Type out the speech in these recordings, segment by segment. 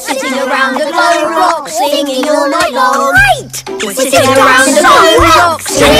sitting around the glow rock, singing all night long. Great! We're sitting around the glow rock, singing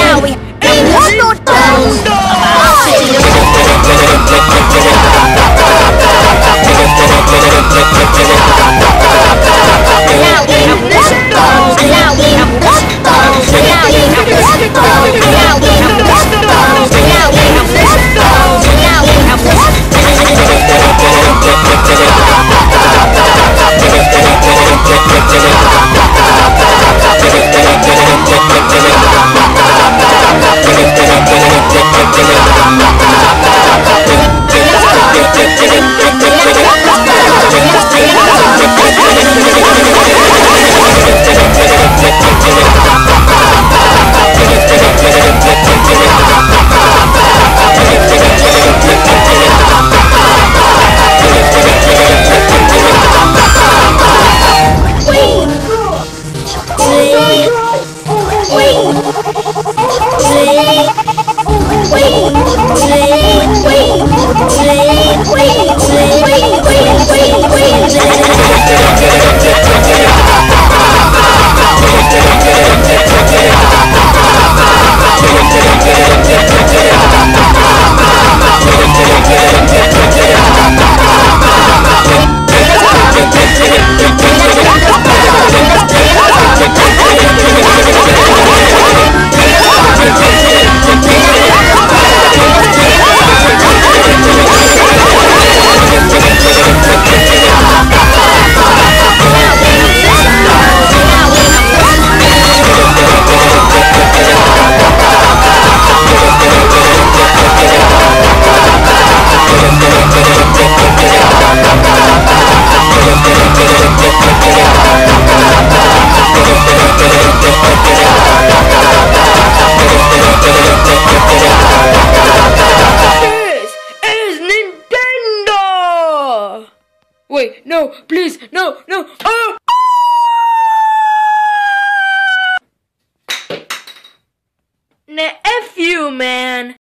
Wait, no, please, no, no. Oh!